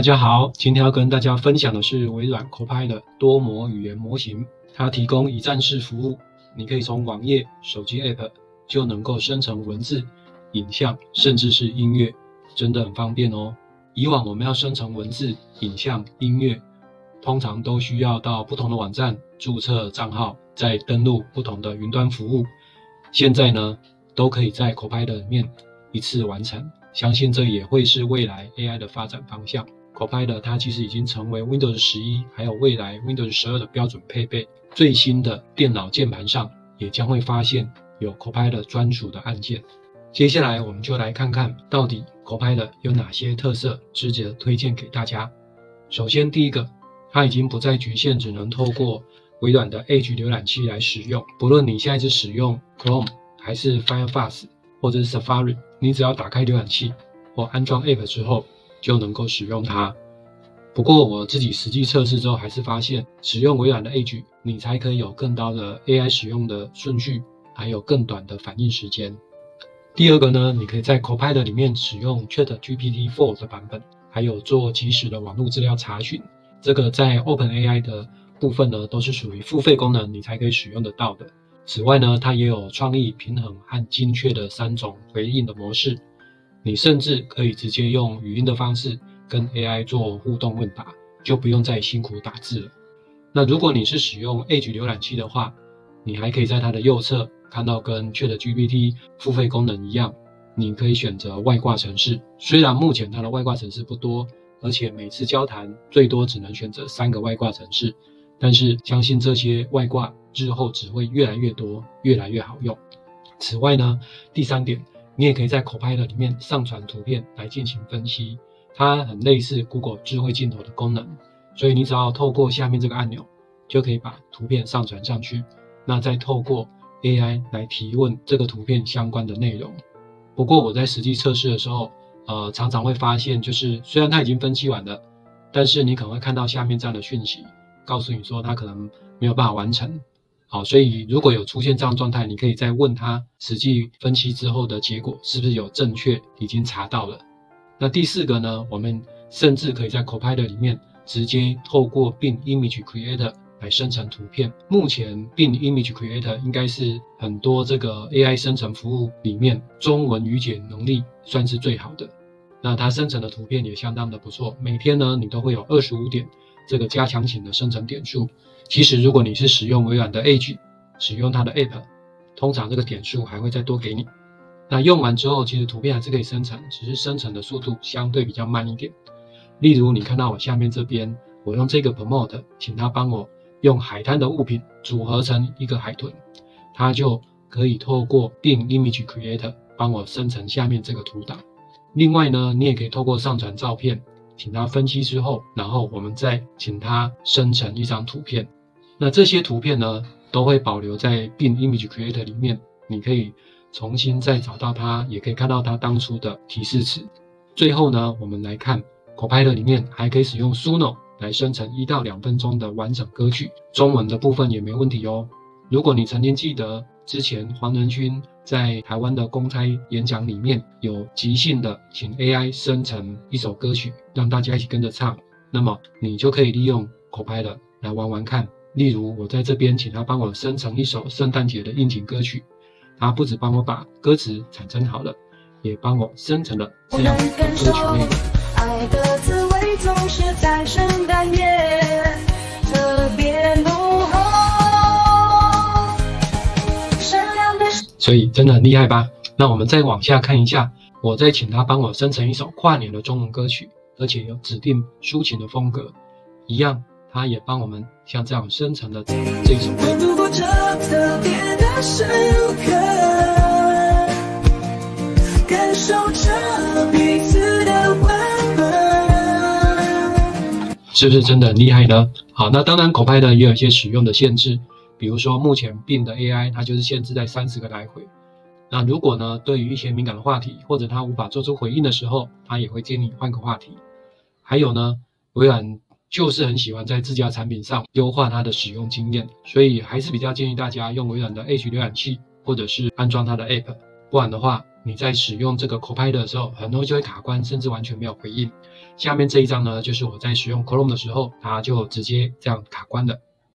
大家好，今天要跟大家分享的是微软 Copilot 多模语言模型，它提供一站式服务，你可以从网页、手机 App 就能够生成文字、影像，甚至是音乐，真的很方便哦。以往我们要生成文字、影像、音乐，通常都需要到不同的网站注册账号，再登录不同的云端服务。现在呢，都可以在 Copilot 里面一次完成，相信这也会是未来 AI 的发展方向。Copilot 它其实已经成为 Windows 十一，还有未来 Windows 十二的标准配备。最新的电脑键盘上也将会发现有 Copilot 专属的按键。接下来我们就来看看到底 Copilot 有哪些特色值得推荐给大家。首先，第一个，它已经不再局限只能透过微软的 Edge 浏览器来使用，不论你现在是使用 Chrome 还是 Firefox 或者 Safari，你只要打开浏览器或安装 App 之后。就能够使用它。不过我自己实际测试之后，还是发现使用微软的 Edge，你才可以有更高的 AI 使用的顺序，还有更短的反应时间。第二个呢，你可以在 Copilot 里面使用 ChatGPT 4的版本，还有做即时的网络资料查询。这个在 OpenAI 的部分呢，都是属于付费功能，你才可以使用得到的。此外呢，它也有创意、平衡和精确的三种回应的模式。你甚至可以直接用语音的方式跟 AI 做互动问答，就不用再辛苦打字了。那如果你是使用 Edge 浏览器的话，你还可以在它的右侧看到跟 ChatGPT 付费功能一样，你可以选择外挂程式。虽然目前它的外挂程式不多，而且每次交谈最多只能选择三个外挂程式，但是相信这些外挂日后只会越来越多，越来越好用。此外呢，第三点。你也可以在 Copilot 里面上传图片来进行分析，它很类似 Google 智慧镜头的功能，所以你只要透过下面这个按钮，就可以把图片上传上去，那再透过 AI 来提问这个图片相关的内容。不过我在实际测试的时候，呃，常常会发现，就是虽然它已经分析完了，但是你可能会看到下面这样的讯息，告诉你说它可能没有办法完成。好，所以如果有出现这样状态，你可以再问他实际分析之后的结果是不是有正确，已经查到了。那第四个呢，我们甚至可以在 Copilot 里面直接透过 Bing Image Creator 来生成图片。目前 Bing Image Creator 应该是很多这个 AI 生成服务里面中文语解能力算是最好的。那它生成的图片也相当的不错，每天呢你都会有二十五点这个加强型的生成点数。其实，如果你是使用微软的 Edge，使用它的 App，通常这个点数还会再多给你。那用完之后，其实图片还是可以生成，只是生成的速度相对比较慢一点。例如，你看到我下面这边，我用这个 Promote，请他帮我用海滩的物品组合成一个海豚，它就可以透过变 Image Creator 帮我生成下面这个图档。另外呢，你也可以透过上传照片，请他分析之后，然后我们再请他生成一张图片。那这些图片呢，都会保留在 Bin Image Creator 里面，你可以重新再找到它，也可以看到它当初的提示词。最后呢，我们来看 Copilot 里面还可以使用 Suno 来生成一到两分钟的完整歌曲，中文的部分也没问题哦。如果你曾经记得之前黄仁勋在台湾的公开演讲里面有即兴的请 AI 生成一首歌曲，让大家一起跟着唱，那么你就可以利用 Copilot 来玩玩看。例如，我在这边请他帮我生成一首圣诞节的应景歌曲，他不止帮我把歌词产生好了，也帮我生成了这样的歌曲内容。所以真的很厉害吧？那我们再往下看一下，我再请他帮我生成一首跨年的中文歌曲，而且有指定抒情的风格，一样。他也帮我们像这样生成了这首歌。是不是真的很厉害呢？好，那当然口拍呢也有一些使用的限制，比如说目前病的 AI 它就是限制在三十个来回。那如果呢对于一些敏感的话题，或者它无法做出回应的时候，它也会建议换个话题。还有呢，微软。就是很喜欢在自家产品上优化它的使用经验，所以还是比较建议大家用微软的 H 浏览器，或者是安装它的 App，不然的话你在使用这个 Copilot 的时候，很多就会卡关，甚至完全没有回应。下面这一张呢，就是我在使用 Chrome 的时候，它就直接这样卡关的。